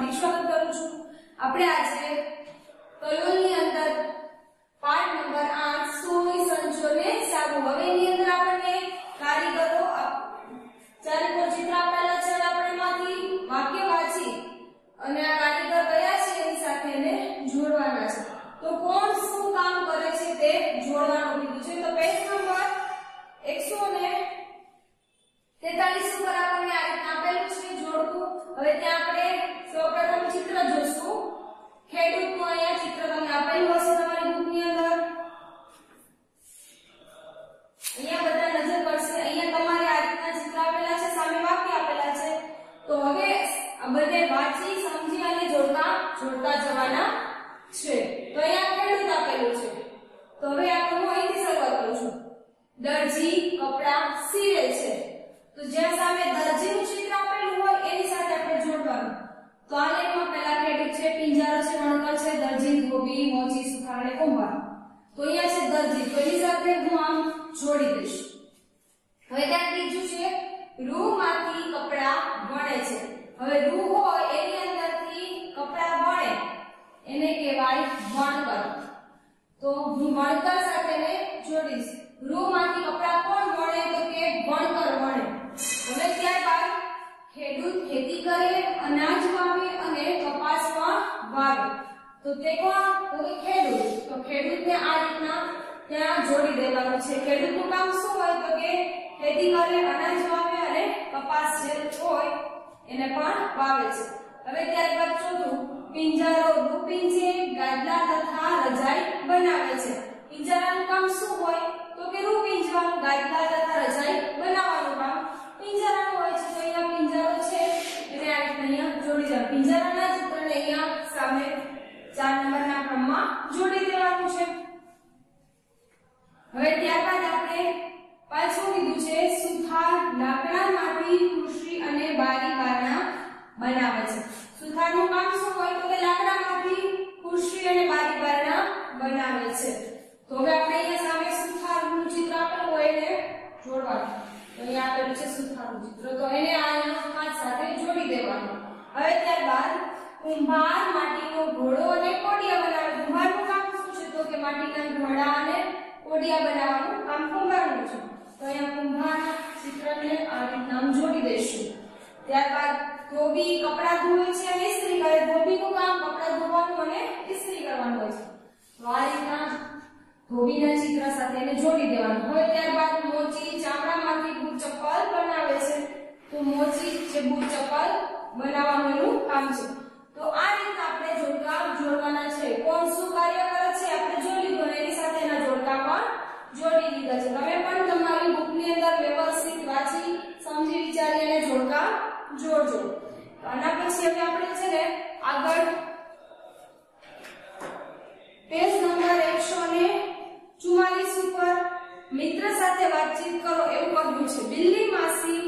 હાર્દિક સ્વાગત કરું છું. આપણે આજે કલોલની અંદર જોડતા જવાના છે. તો અહીંયા ખેડૂત આપેલું છે? તો હવે આપણે હું અહીંથી શરૂઆત કરું છું. દરજી કપડા સીવે છે. તો જ્યાં સામે દરજીનું ચિત્ર આપેલું હોય, એની સાથે આપણે જોડવાનું. તો આ લેખમાં પહેલા ખેડૂત છે, પિંજારો છે, વણકર છે, દરજી ધોબી, મોચી સુથાર અને કુંભાર. તો અહીંયા છે દરજી. તો એની સાથે હું આમ જોડી દઈશ. હવે ત્યાં ત્રીજું છે રૂમાંથી કપડા વણે છે હવે રૂ હોય એની અંદરથી કપડા વણે એને કહેવાય વણકર તો હું વણકર સાથે ને જોડીશ રૂમાંથી કપડા કોણ વણે તો કે વણકર વણે. હવે ત્યારબાદ ખેડૂત ખેતી કરે, અનાજ વાવે અને કપાસ પણ વાવે. તો તે કોણ તો કે ખેડૂત, તો ખેડૂતને આ રીતના ત્યાં જોડી દેવાનું છે. ખેડૂતનું કામ શું હોય તો કે ખેતી કરે, અનાજ વાવે અને કપાસ જે હોય એને પણ વાવે છે. હવે ત્યારબાદ ચોથું, પિંજારો રૂપિંજે ગાદલા તથા રજાઈ બનાવે છે. પિંજરાનું કામ શું હોય? તો કે રૂ પિંજરાનું ગાદલા તથા રજાઈ બનાવવાનું કામ. પિંજરાનું હોય છે, તો અહીંયા પિંજારો છે. એટલે આ અહીંયા જોડી દેવાનું પિંજરાના ચિત્રને અહીંયા સામે ચાર નંબરના ક્રમમાં જોડી દેવાનું છે. હવે ત્યારબાદ આપણે પાછું કીધું છે, સુથાર લાકડામાંથી કૃષિ અને બારી બારણા બનાવે છે સુથારનું કામ શું હોય તો કે લાકડામાંથી ખુરશી અને બારી બારણા બનાવે છે તો હવે આપણે અહીંયા સામે સુથારનું ચિત્ર આપેલું હોય એને જોડવાનું તો અહીંયા આપેલું છે સુથારનું ચિત્ર તો એને આના હાથ સાથે જોડી દેવાનું હવે ત્યારબાદ કુંભાર માટીનો ઘોડો અને કોડિયા બનાવે. કુંભારનું કામ શું છે? તો કે માટીના ઘોડા અને કોડિયા બનાવવાનું કામ કુંભારનું છે. તો અહીંયા કુંભારના ચિત્રને આ રીતના જોડી દઈશું. ત્યારબાદ ધોબી કપડાં ધોવે છે અને ઇસ્ત્રી કરે. ધોબીનું કામ કપડાં ધોવાનું અને ઇસ્ત્રી કરવાનું હોય છે. તો આ રીતના ધોબીના ચિત્ર સાથે એને જોડી દેવાનું. હવે ત્યારબાદ મોચી ચામડામાંથી બૂટ ચપ્પલ બનાવે છે. તો મોચી જે બૂટ ચપ્પલ બનાવવાનું એનું કામ છે. લીધા છે તમે પણ તમારી બુકની અંદર વ્યવસ્થિત વાંચી, સમજી, વિચારી અને જોડકા જોડજો. આના પછી હવે આપણે છે ને આગળ પેજ નંબર 144 ઉપર મિત્ર સાથે વાતચીત કરો એવું કહ્યું છે. બિલ્લી માસી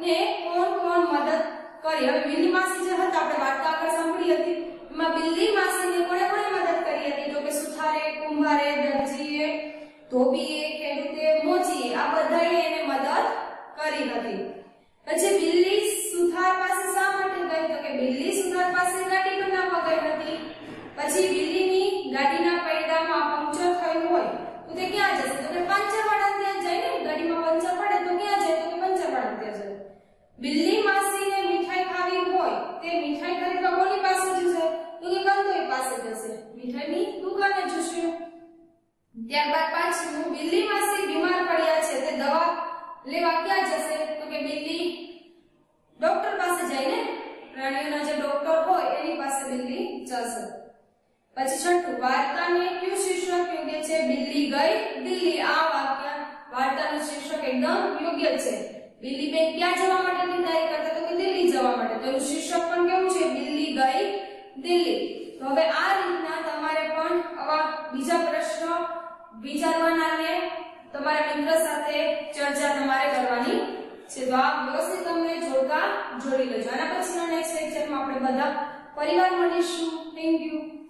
ને કોણ કોણ મદદ કરી? હવે બિલ્લી માસી જે હતા, આપણે વાર્તા આગળ સાંભળી હતી. એમાં બિલ્લી માસીને કોણે કોણે મદદ કરી હતી? તો કે સુથારે, કુંભારે, દરજીએ, ધોબીએ ખેડૂતે આ બધાએ એને મદદ કરી હતી. પછી બિલ્લી સુથાર પાસે શા માટે ગઈ? તો કે બિલ્લી સુથાર પાસે ગાડી બનાવવા ગઈ હતી. પછી બિલ્લીની ગાડીના પૈડામાં પંક્ચર થયું હોય, તો તે ક્યાં જશે? તો કે પંચર વાળા ત્યાં જાય ને ગાડીમાં પંચર પડે, તો ક્યાં જાય? તો કે પંચર ત્યાં જાય બિલ્લી માસીને મીઠાઈ ખાવી હોય, તે મીઠાઈ ખરીદવા કોની પાસે જશે? તો કે કંતોઈ પાસે જશે. મીઠાઈની ત્યારબાદ પાછું બિલ્લી માસી બીમાર પડ્યા છે તે દવા લેવા ક્યાં જશે? તો કે બિલ્લી ડોક્ટર પાસે જાય ને પ્રાણીઓના જે ડોક્ટર હોય એની પાસે બિલ્લી જશે. પછી છઠ્ઠું, વાર્તાને કયું શીર્ષક યોગ્ય છે? બિલ્લી ગઈ, દિલ્હી આ વાક્ય વાર્તાનું શીર્ષક એકદમ યોગ્ય છે. બિલ્લી બેન ક્યાં જવા માટે નિર્ધારિત કરતા? તો કે દિલ્હી જવા માટે. તો એનું શીર્ષક પણ કેવું છે? બિલ્લી ગઈ, દિલ્હી. તો હવે આ રીતના તમારે પણ આવા બીજા પ્રશ્નો વિચારવાના ને તમારા મિત્ર સાથે ચર્ચા તમારે કરવાની છે. તો આ વ્યવસ્થિત તમને જોડકા જોડી લેજો. આના પછીના નેક્સ્ટ લેક્ચરમાં આપણે બધા પરિવાર મળીશું. Thank you